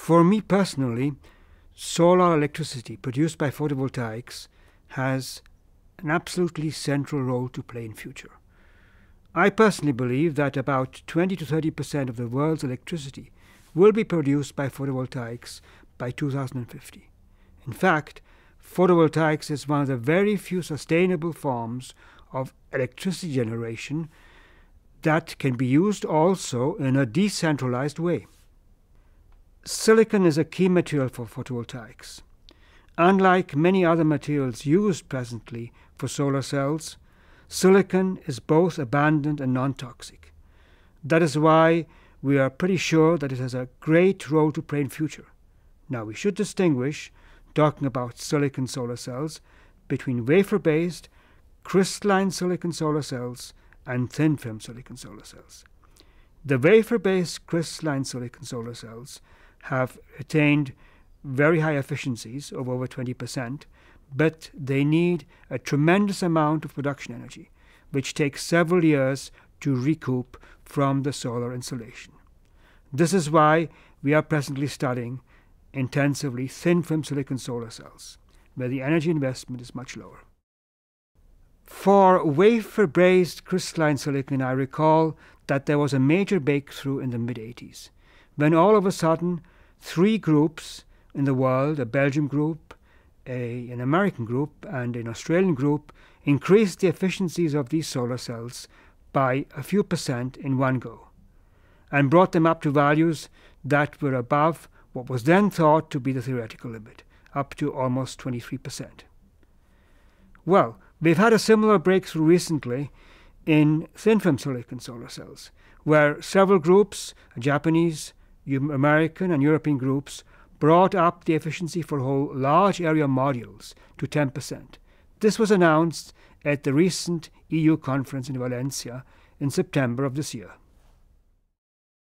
For me personally, solar electricity produced by photovoltaics has an absolutely central role to play in future. I personally believe that about 20 to 30 percent of the world's electricity will be produced by photovoltaics by 2050. In fact, photovoltaics is one of the very few sustainable forms of electricity generation that can be used also in a decentralized way. Silicon is a key material for photovoltaics. Unlike many other materials used presently for solar cells, silicon is both abundant and non-toxic. That is why we are pretty sure that it has a great role to play in future. Now we should distinguish, talking about silicon solar cells, between wafer-based crystalline silicon solar cells and thin film silicon solar cells. The wafer-based crystalline silicon solar cells have attained very high efficiencies of over 20%, but they need a tremendous amount of production energy, which takes several years to recoup from the solar insolation. This is why we are presently studying intensively thin film silicon solar cells, where the energy investment is much lower. For wafer based crystalline silicon, I recall that there was a major breakthrough in the mid 80s when all of a sudden three groups in the world a Belgian group, a, an American group, and an Australian group increased the efficiencies of these solar cells by a few percent in one go and brought them up to values that were above what was then thought to be the theoretical limit, up to almost 23%. Well, we've had a similar breakthrough recently in thin film silicon solar cells, where several groups, Japanese, American, and European groups, brought up the efficiency for whole large area modules to 10%. This was announced at the recent EU conference in Valencia in September of this year.